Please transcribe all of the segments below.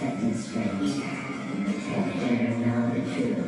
expected strange. But better know the truth.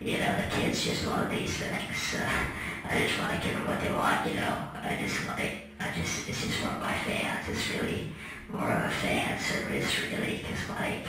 you know, the kids just want these things. Uh, I just want to give them what they want, you know. I just like, I just, it's just one of my fans. It's really more of a fan service, really, because my